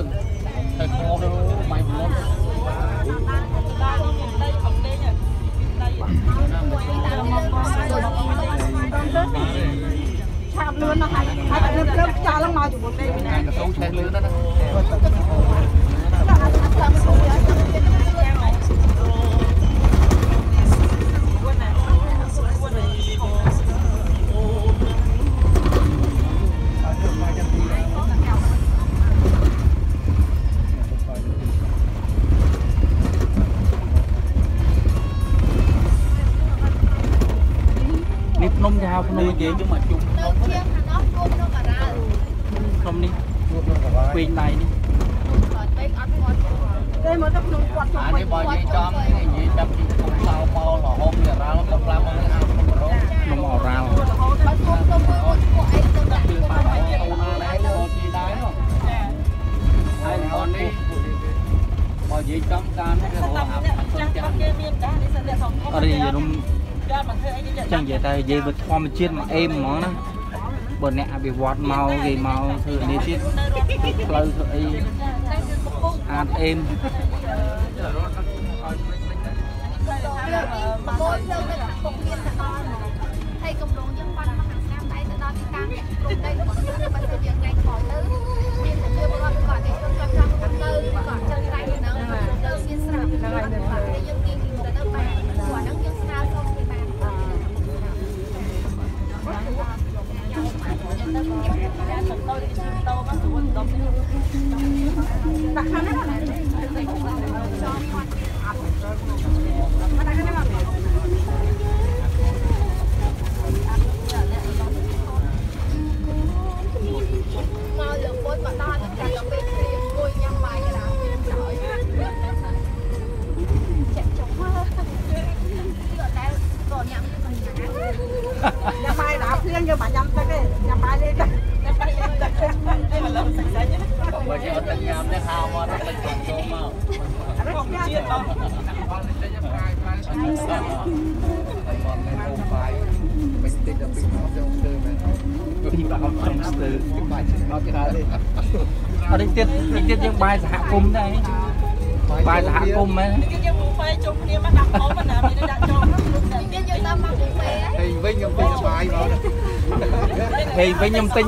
យើងទៅខ្លោទៅបាយប្លន់ឆាប់លឿនណាស់ហើយហើយតែលឿនគ្រឿងខ្យល់ឡើងមកជាមួយពេលនេះកស៊ូឆេះលឿនណាស់ គេហៅភ្ចឹងនិយាយតែនិយាយវាធម្មជាតិមកអេមហ្មងណាបើអ្នកអភិវឌ្ឍមកគេមកធ្វើនេះទៀតផ្លូវធ្វើអីអាចអេមមកមកទៅទៅពុកមានទៅដល់ហើយកំឡុងយើងបាត់មកខាងស្នាមដៃទៅដល់ទីតាំងក្រុមដីរបស់យើងបើទៅយើងថ្ងៃខោទៅ ដាក់ខាង ខ្ញុំទិញ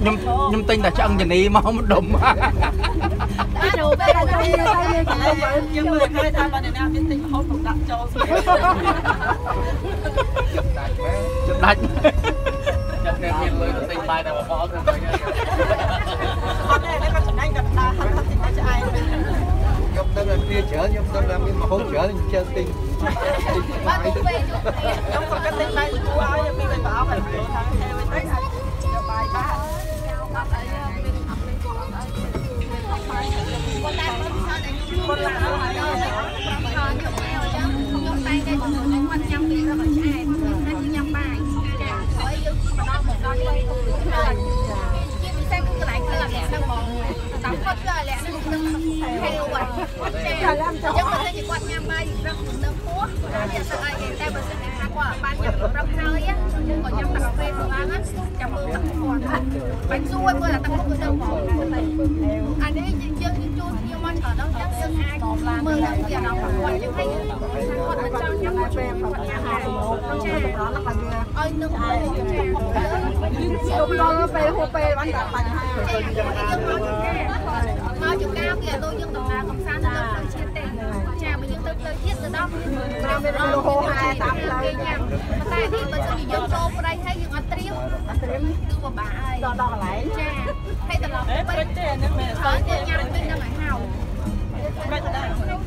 ខ្ញុំខ្ញុំទិញតែឆ្អឹងចនីមកម្ដុំបានរូបពេលទៅទៅយើងយើងមើលឃើញថាបើអ្នកណាមានទិញរហូតមកដាក់ចូលស្រួលចិត្តដាច់មែនចិត្តដាច់ចាំតែមានលុយទៅទិញបាយតែបបោទៅវិញអត់ទេគាត់ចំណាញ់គាត់ដើរហាត់ហាត់ទិញតែឆ្អែតខ្ញុំដឹងតែគ្នាច្រើនខ្ញុំដឹងថាមានមហូបច្រើនខ្ញុំចេះទិញបានពុពេជួបគ្នាខ្ញុំក៏គាត់ទិញបាយគួរឲ្យខ្ញុំមានបាយប្រអប់ហើយថាហេវិញទៅយកបាយបានអត់អីមានអត់មានគាត់អីគាត់តែមិនខំតែខ្ញុំគាត់ឡើងហើយខំខ្ញុំអីចឹងខ្ញុំតែតែខ្ញុំគាត់ញ៉ាំពីរកឆ្អែតខ្ញុំញ៉ាំបាយចាហើយយើងម្ដងមកដល់នេះហើយជាពិសេសគឺកន្លែងក្លឹបនេះហ្នឹងបងតាមគាត់គឺអានេះនឹងហេវហើយចាចាំទៅគា ត់គាត់ញ៉ាំបាយរឹកនឹងពោះតែស្អីតែបើសិនថា គាត់បានញ៉ាំរឹកហើយយើងក៏ញ៉ាំទឹកពេលហ្នឹងចាំមើលទឹកគាត់បាញ់សួយមើលតែទឹកគាត់ទៅបងអានេះយើងយើងជួលខ្ញុំមកច្រើនដល់ចឹងយើងអាចមើលដល់ពីអារម្មណ៍គាត់យើងឲ្យគាត់មិនចង់ញ៉ាំពេលគាត់ញ៉ាំហើយចាឲ្យនឹងចាជុំដល់ពេលហូបពេលបានតែបញ្ហាមកចង្ការពីអត់យើងដំណើរកំសាន្តទៅផ្លូវជាតិ ទេចាបើយើងទៅផ្លូវជាតិទៅដល់5មានលោហោហែតាមផ្លូវញ៉ាំតែនេះបើសិនជាយើងចូលប្រៃហើយយើងអត់ត្រៀមអត់ត្រៀមគឺពិបាកហើយដល់ដល់កន្លែងចាហើយត្រឡប់អេទៅព្រិចទេហ្នឹងមែនហើហើយយយើងញ៉ាំពេលហ្នឹងឲ្យហៅព្រិចដែរជួយឲ្យ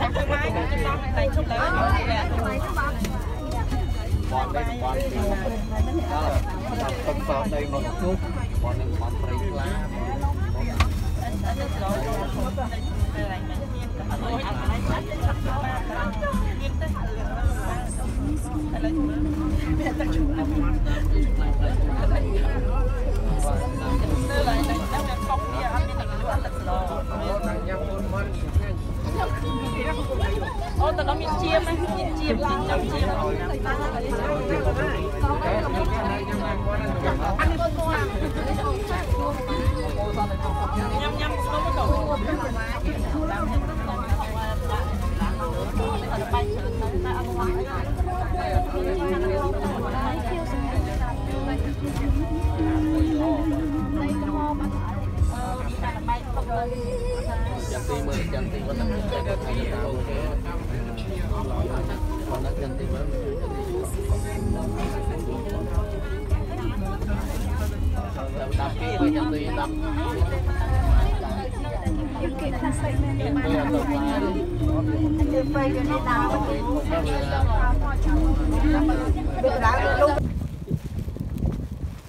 ខាងទៅបាយទៅដល់តែជុំឡើងបននេះបនដល់ទុំសោដីមកនោះបននឹងបនព្រៃខ្លា ទៅឡើ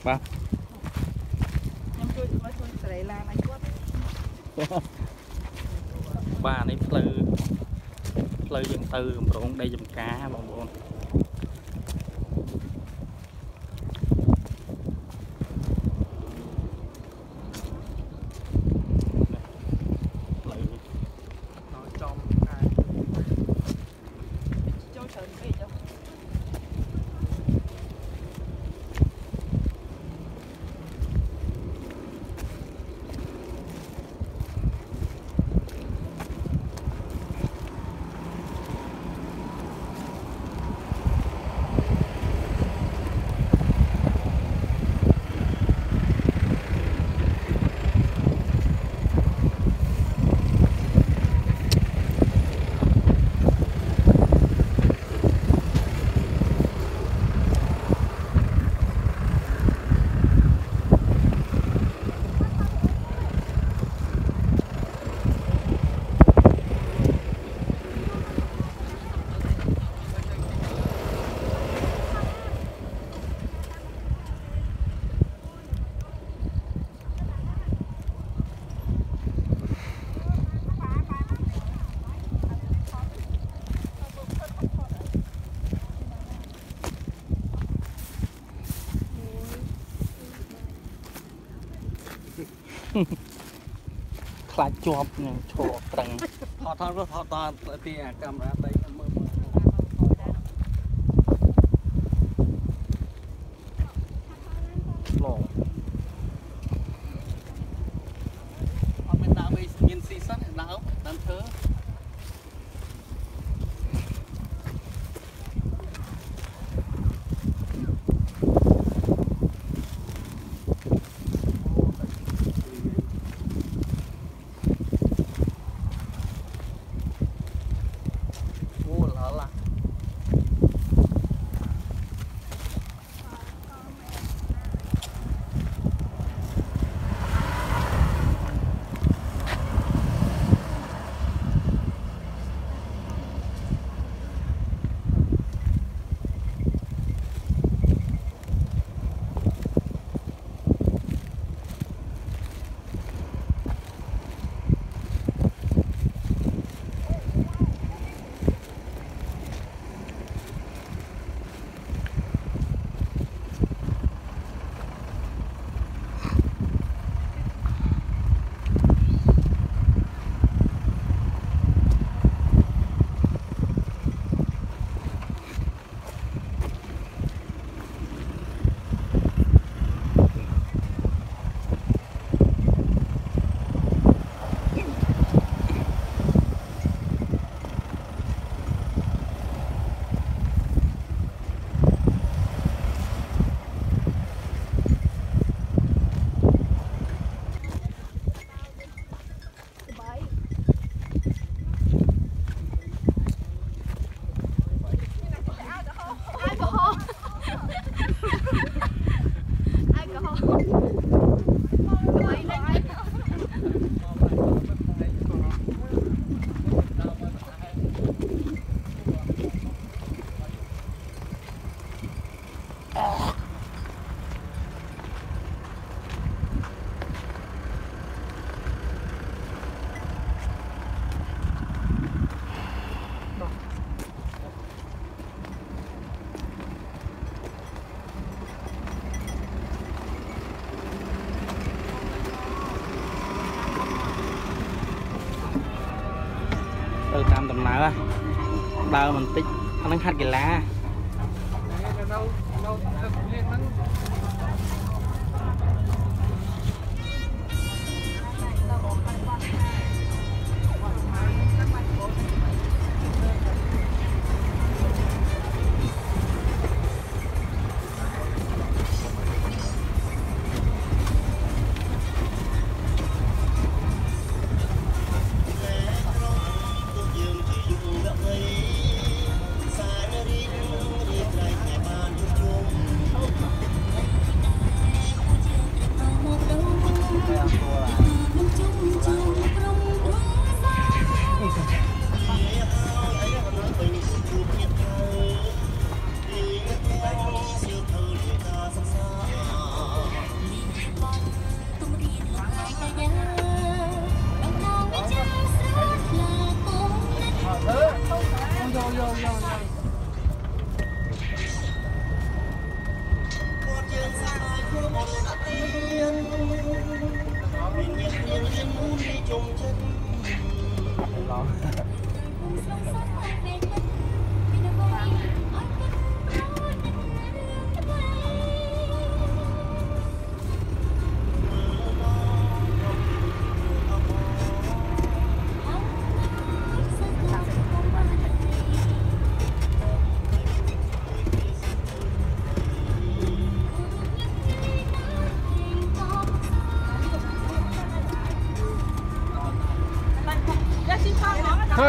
បាទខ្ញុំជួយមើលជួយស្រីឡានឲ្យគាត់បាទនេះផ្លូវផ្លូវយើងទៅកម្រងដីចំការបងប្អូន ខ្លាចជាប់នឹងឈរត្រឹងថតថតថតថតទីអាកាមេរ៉ា ដើរបន្តិចអានឹងហាត់កីឡា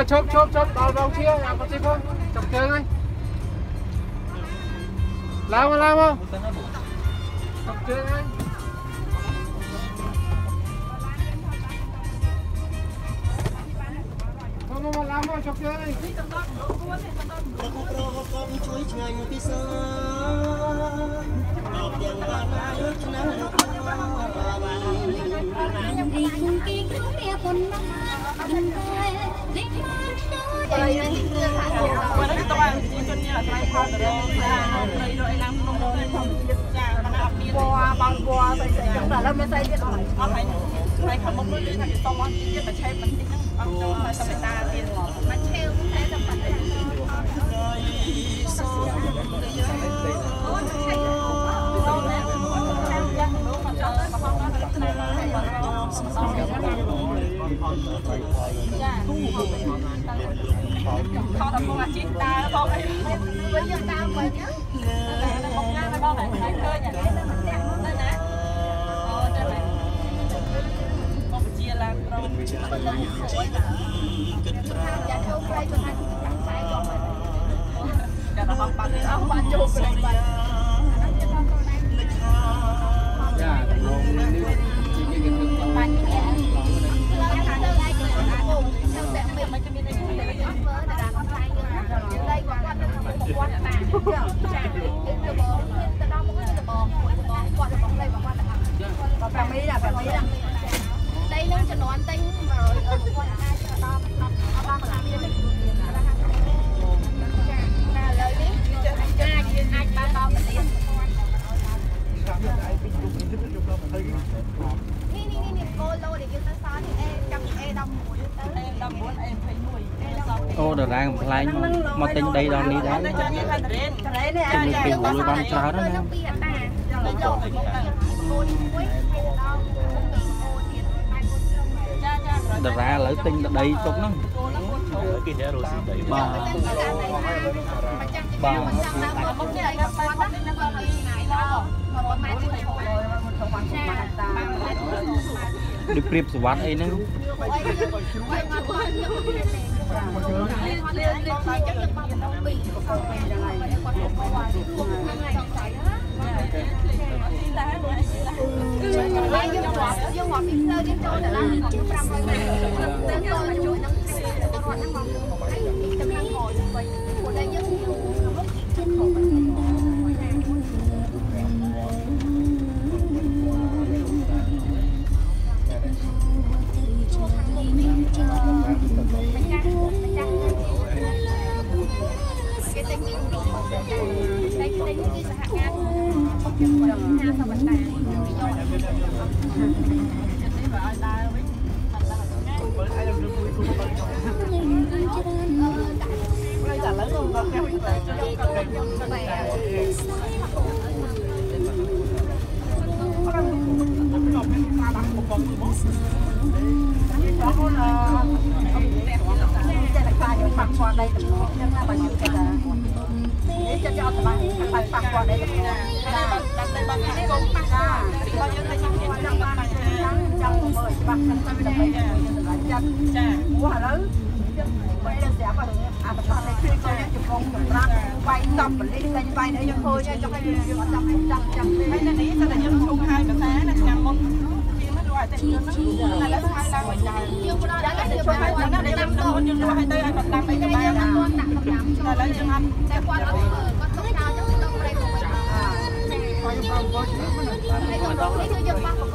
chốt chốt chốt à, vào vào kia làm có gì không chọc tiếng anh. Làm không làm không chọc tiếng anh. Không không làm không chọc tiếng anh. Hãy subscribe cho kênh Ghiền Mì Gõ Để không bỏ lỡ những video hấp dẫn ថ្ងៃខាងមុខនោះលឺថាគេតោះទៀតតែឆេបបន្តិចហ្នឹងអត់ចូលតែសប្តាហ៍ទៀតមកឆេវតែ ដែរកំប្លែងមកទិញដីដល់នេះដែរទិញពីវល់បានច្រើនណាតារាឥឡូវទិញដីទុកហ្នឹងគេដែររស់ស៊ីដីបាទបាទដូចព្រៀបសវត្តអីហ្នឹង យើងមកពីផ្លូវយើងចូលដល់ឡាន500ម៉ែត្រទៅចូលជួយនឹងរត់ហ្នឹងមកពីខាងក្រោយវិញព្រោះតែយើងក្នុងមុខជិតខ្លួន ច្បាស់ហ្នឹងទៅដើម្បីតម្លៃចិត្តចាព្រោះឥឡូវពេលដែលស្រាប់អាតំណនេះគឺគាត់ជំងចំត្រាំបាយតំបលិសតែបាយនេះយើងឃើញចង់ឲ្យយើងអត់ចង់ឲ្យចង់ចង់ទេហើយនៅនេះគាត់តែយើងឈុំហើយភាសានៅឆ្នាំមុនជាងនោះរស់តែយើងនោះឥឡូវហើយឡើងមិនដែរយើងផ្ដល់ដល់យើងផ្ដល់ដល់យើងដល់យើងនោះឲ្យទៅឲ្យគាត់ដាំអីទៅបានណាដាក់កំឡាំឥឡូវយើងអត់តែគាត់អត់ធ្វើគាត់ទៅចោលចង់ទៅប្រេងទៅវិញចាគាត់យកបងបងនេះគឺយើងប៉ះ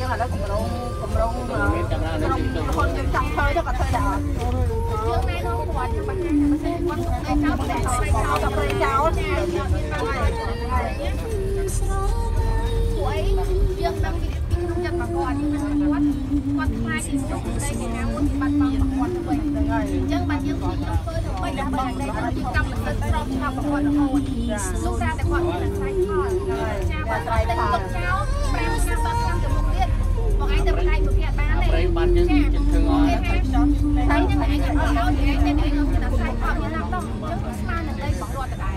យើងឥឡូវកម្រងកម្រងក្រុមคนយើងចង់ធ្វើទៅក៏ធ្វើដែរអត់យើងណែនាំគាត់យើងបញ្ហាមិនទេគាត់តែចោលតែចោលចោលទៅព្រៃចោលពួកអីយើងដឹងពីក្នុងចិត្តរបស់គាត់យើងគាត់គាត់ខ្លាចពីសុខតែគេហៅគាត់បាត់បង់គាត់ទៅវិញហ្នឹងហើយអញ្ចឹងបាទ យើងខ្ញុំធ្វើដើម្បីដើម្បីឲ្យគាត់ជាកម្មសិទ្ធិស្របច្បាប់របស់គាត់រហូតលោកថាតែគាត់មានស្រ័យផលចាបាទស្រ័យតែទុកចោល5ឆ្នាំ10ឆ្នាំទៅមុខទៀតបងឯងទៅប្រកែកមួយភាគបានទេប្រេបានយើងចិត្តធ្វើអស់គេថាចោលតែនេះឯងអត់ដល់ឯងតែឯងខ្ញុំចិត្តស្រ័យផលមានណាស់ដល់អញ្ចឹងស្មាននឹងដីបងរត់ទៅដែរ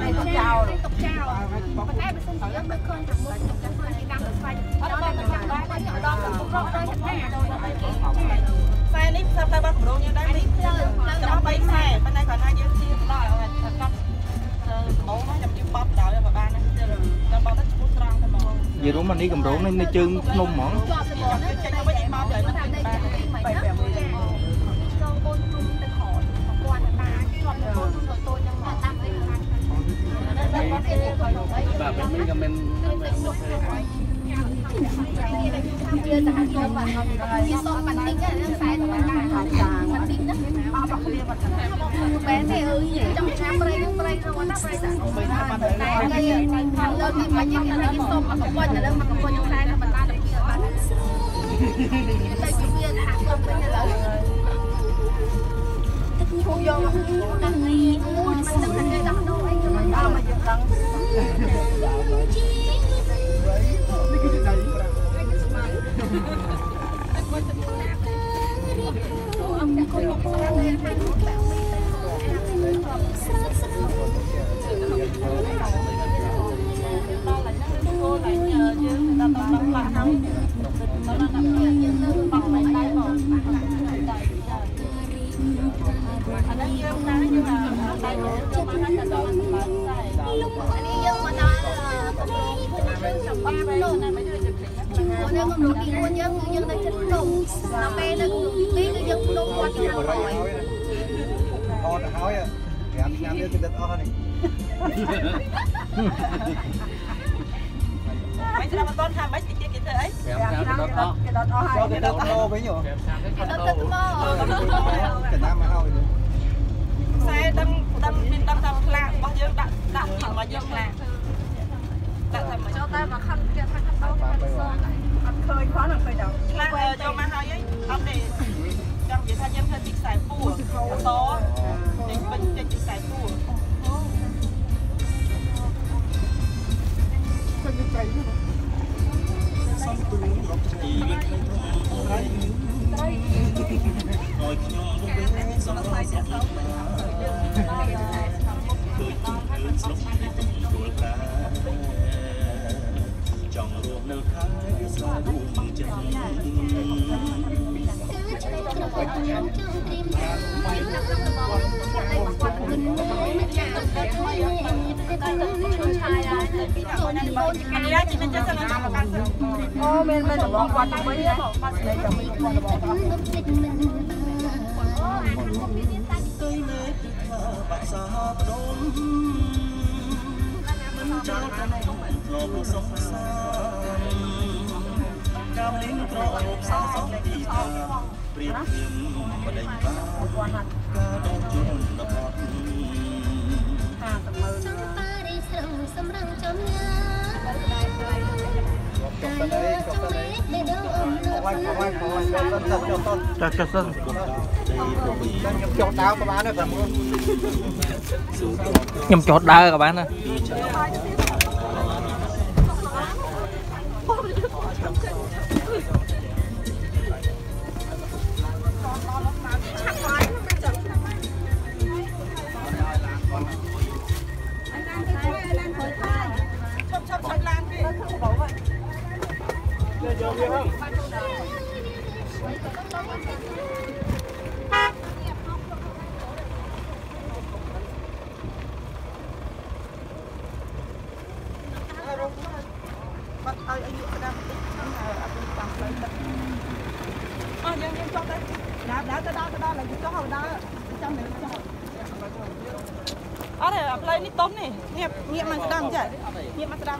តែទុកចោលទុកចោលប៉ុន្តែបើសិនជាយើងដឹកឃើញថាមុខទុកចោលជាកម្មស្រ័យអត់ដល់ដល់ដល់ដល់ដល់ដល់រកដល់ចិត្តណាដល់ដល់គេខ្សែនេះផ្សព្វតែបាត់កម្រងយើងដែរនេះ ផ្លូវផ្លូវតែ3ខ្សែប៉ុន្តែគាត់ថាយើងជិះដល់ឲ្យគាត់គាត់អូមកខ្ញុំជិះបត់ដល់ក៏បានដែរតែបត់ទៅឈ្មោះត្រង់តែមកនិយាយរួមអានេះកម្រងនេះនៅជើងភ្នំហ្មងជាប់ទៅបងហ្នឹងចេញទៅវិញមកទៅថាដីចាក់ពីមិនណាចូលកូនគុំទៅខតគាត់តាជាប់ទៅកូនទៅតូចយ៉ាងមកតាមអីខ្លាំងតែគាត់គេទៅទៅអីបាទមិនក៏មិនវាសហគមន៍បាទគេសុំមិនតិចហ្នឹងខ្សែទៅបានខាង បាត់ទៅបែរទេអើយចង់ឆាប្រៃនឹងប្រៃរត់ណាប្រៃសាតែគេខាងលើគេមិនយកគេសុំមកកំប៉ុញឥឡូវមកកំប៉ុញខ្សែទៅបន្តដល់ពីអត់បានតែជាវាថាខ្ញុំវិញឥឡូវឈូយកមកដល់នេះអូយមិនដឹងថាគេដាក់ដូរអីទៅ មិនដល់មកយើងដឹងដល់ឡើងហ្នឹងគោឡើងយើងដល់ដល់ដល់ខ្លះហើយដល់ដល់ដល់យើងទៅបង់ឡើងដៃមកអានេះយើងណាយើងដល់ដៃមកចូលមកហើយដល់ដល់ឡើងខ្សែអានេះយើងមកដល់កំរងយើងសម្រាប់លោកណាមិ នជួយជួយព្រោះនៅកំរងទី1យើងគឺយើងនៅចិត្តភ្នំដល់ពេលនៅកំរងទី2គឺយើងភ្នំគាត់ខាងក្រោយអត់ទៅហើយ5ឆ្នាំនេះគឺដិតអស់នេះមិនស្ដាប់អត់ថាមិនតិចទៀតគេធ្វើអី5ឆ្នាំដល់អស់គេដុតអស់ហើយចូលទៅដល់ដោវិញហ៎5ឆ្នាំទៅគេដល់ទៅទឹកមកចំណាំមកហើយខ្សែដឹងដឹងមានដឹងថាខ្លារបស់យើងដាក់ដាក់ពីរបស់យើងខ្លាដាក់តែមកចូលតែមកខំគេថាខំដោខំសងអត់ ឃើញផងអត់ឃើញដល់ខ្លាយកមកហើយអត់ទេចង់និយាយថាយើងធ្វើពីខ្សែពួរតចេញវិញចេញពីខ្សែពួរច រួមចិត្តអានេះជាមិនចេះសិនមកប្រកាន់សិនអូមានមានរបស់គាត់ទៅវិញណាបាត់ស្ដីចាំមានគាត់របស់គាត់ទៅលេខបាក់សាបដូនមិនចង់លោកសុខសា កាមលីងត្រអូបសាសទីថាព្រៀបធៀមបដិបាការដកជុនដល់50ម៉ឺនចង់ប៉ារីស្រុងសម្រងចំណាគេទៅនេះចុះទៅនេះអត់អត់អត់ចុះទៅចុះទៅចុះចុះសិនខ្ញុំចុះដាវក៏បានដែរ តែមើលខ្ញុំចុះដើរក៏បានដែរបាត់ឲ្យអាយុស្ដាប់បន្តិចហ្នឹងអត់តាមផ្លូវទឹកអស់យើងយើងចុះទៅដើរដើរទៅដើរទៅដើរឡើងចុះហើយដើរចាំនៅចុះអត់ទេផ្លូវនេះតុំនេះងាកងាកមកស្ដាំចា ងាកមកស្ដាំ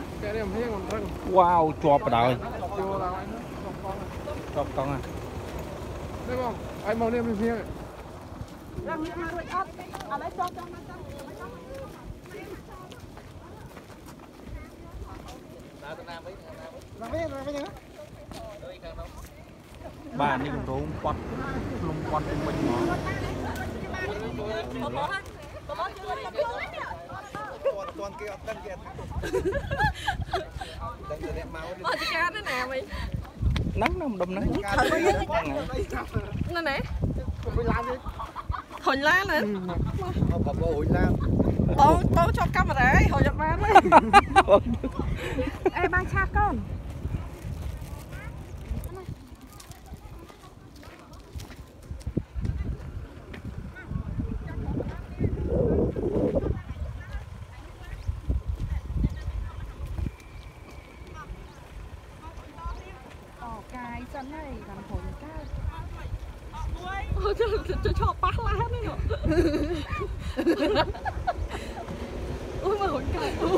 វ៉ាវជាប់បដ ாய் ជាប់កង់ហ่ะឡើងងាកមករួចអត់ឥឡូវចុះចុះមកចាំបាទនេះគម្រោងប៉ត់លំប៉ត់ពេញវិញហ្មងគា ត់ទាន់គេអត់ដឹងគេអត់ដឹងតែអ្នកមកអត់ការណាវិញហ្នឹងហ្នឹងដុំហ្នឹងការទៅណាណែហុញឡានណាមកបបោរួចឡើងបងបងជាប់កាមេរ៉ាហុញអត់បានទេអេបានឆាតកូន កាយសិនហើយតាមហុញកើត អូចចឈប់ប៉ះឡាននេះអូមកហុញកាយអូ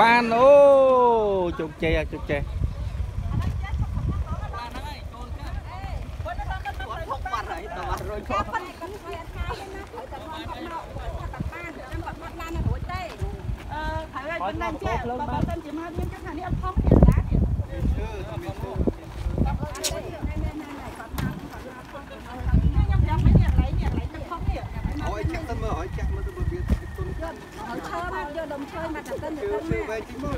បានអូជោគជ័យជោគជ័យ អឺហើយបណ្ដាចេះបើបើសិនជាមកមានថានេះអត់ខំទេឡាទៀតខ្ញុំចាំមិននេះឡៃនេះឡៃទឹកខំនេះ ហើយចាក់ទៅមើលហើយចាក់មើលទៅវាទុន ហើយឈើមកយកដុំឈើមកតែទៅទៅ ជឿវែងជីមក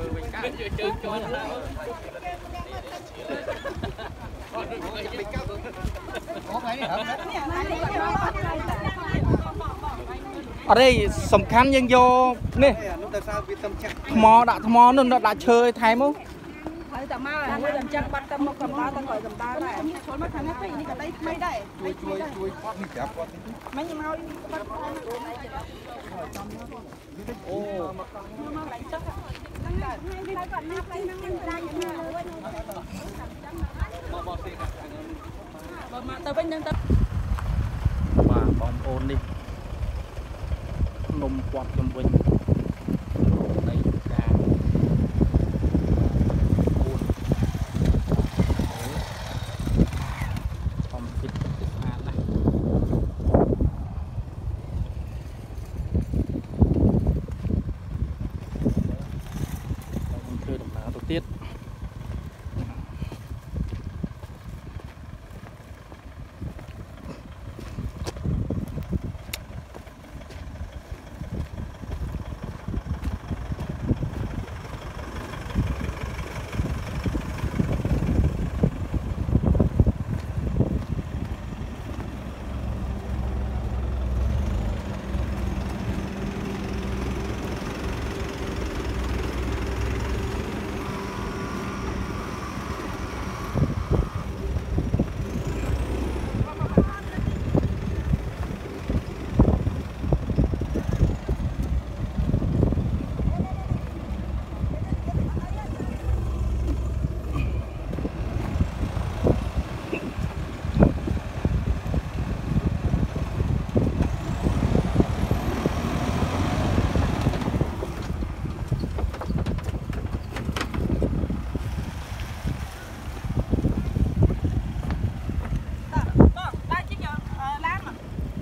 អត់ទេសំខាន់យើងយកនេះនោះតែសារវាទៅចាក់ថ្មដាក់ថ្មនោះដាក់ឈើឲ្យថែមមកហើយតែមកហើយដល់ចាំបាត់ទៅមុខកំដៅទៅក្រោយកំដៅដែរចូលមកខាងនេះនេះក៏ដីថ្មីដែរជួយជួយជួយគាត់នេះប្រាប់គាត់មិញមកបាត់អូមកឡៃទឹកហ្នឹងដែរហើយគាត់ណាផ្លៃហ្នឹងមិនដាច់ណាលើវិ ញបើមកទៅវិញនឹងទៅបាទបងប្អូននេះនំពាត់ជំវិញ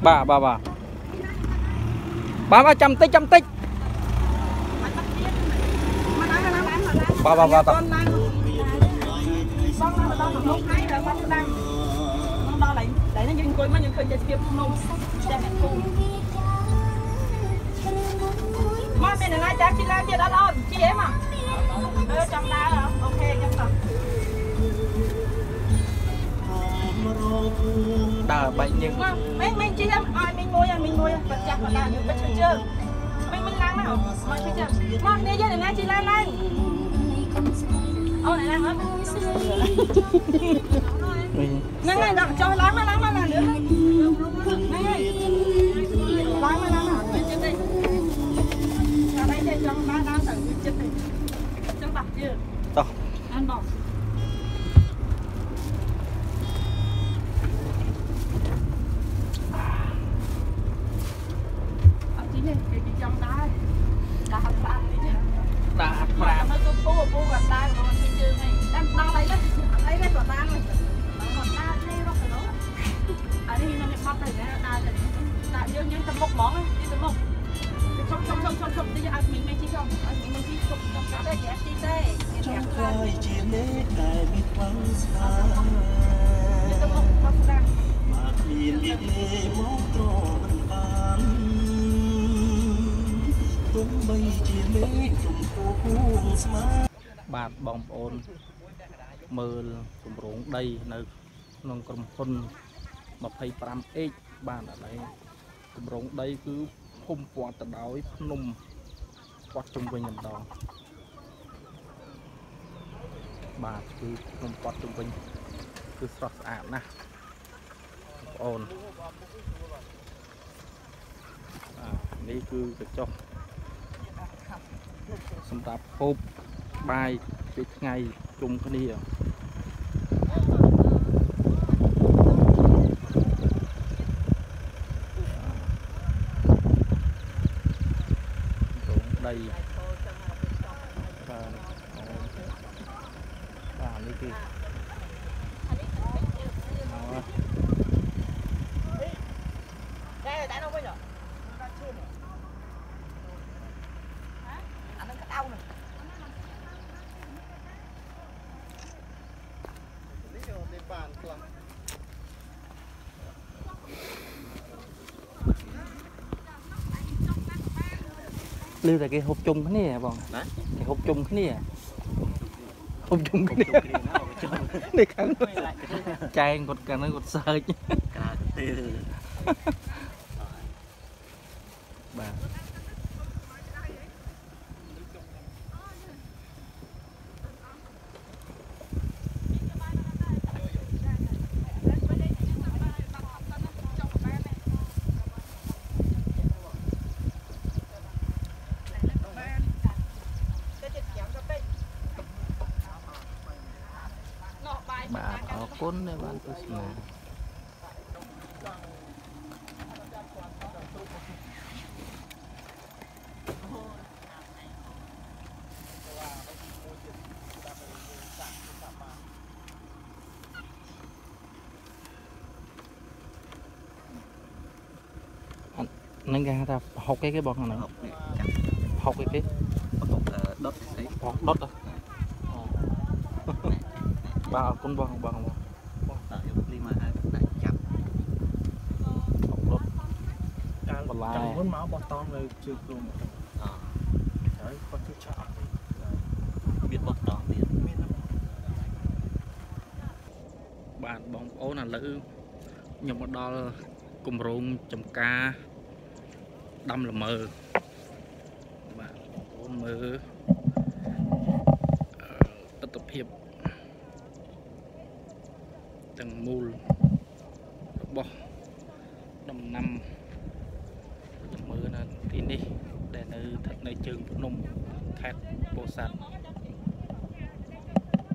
បាទបាទបាទបាទបាទចាំតិចចាំតិចបាទបាទបាទបងឡើងបងឡើងដល់ក្នុងហើយដល់បងឡើងដល់ឡើងតែយើងអង្គុយមកយើងឃើញតែស្គៀបភ្នំតែអ្នកគូមកមានថ្ងៃចាក់ជីឡាទៀតអត់អត់ជីអីមកអឺចង់ដើរអូខេខ្ញុំទៅ ដើរបែកញឹងមកមិញមិញជីឲ្យមិញមួយមិញមួយបាត់ចាស់បាត់ដើរយើងបាត់ឈឺជើងមិញមិញឡើងមកមកឈឺជើងមកនេះយើងថ្ងៃជីឡាឡើងអូនឡើងអត់ហ្នឹងហើយដាក់ចុះឡើងមកឡើងមកឡើងលឿនហ្នឹងហើយឡើងមកឡើងមកចិត្តទេអត់អីទេចង់ដើរដើរទៅចិត្តទេចង់ដាក់ជើងតោះអានបង ងដីនៅក្នុងក្រុមហ៊ុន 25X បាទឥឡូវគម្រោងដីគឺភូមិព័ទ្ធទៅដោយភ្នំព័ទ្ធជុំវិញម្ដងបាទគឺភ្នំព័ទ្ធជុំវិញគឺស្រស់ស្អាតណាស់បងប្អូនបាទនេះគឺកញ្ចុះសម្រាប់ហូបបាយពេលថ្ងៃជុំគ្នារោងដីបាទបាទនេះគឺអូ តែតែនោះវិញហ៎អានឹងក្តៅនឹង ឮតែគេហូបជុំគ្នាបងណាគេហូបជុំគ្នាហូបជុំគ្នានេះខាងចែងគាត់កាលនោះគាត់សើចកាទេបាទ ទៅចិត្តចាំទៅពេកនោះបាយ បាទអរគុណដែលបានទស្សនា ហ្នឹងគេហៅថាហុកអីគេបងហ្នឹងហុកអីគេដុតស្អីហុកដុតហ៎អូបាទអរគុណបងបងបងតើយកព្រីមកហើយដាក់ចាប់ហុកដុតបន្លែចាំមុនមកបោះតង់នៅជើងក្រុមអហើយគាត់ជួយឆាក់មានបោះតង់ទៀតបាទបងប្អូនឥឡូវខ្ញុំមកដល់គម្រោងចំការ ដាំល្មើបាទបងប្អូនមើលអឺទស្សនភាព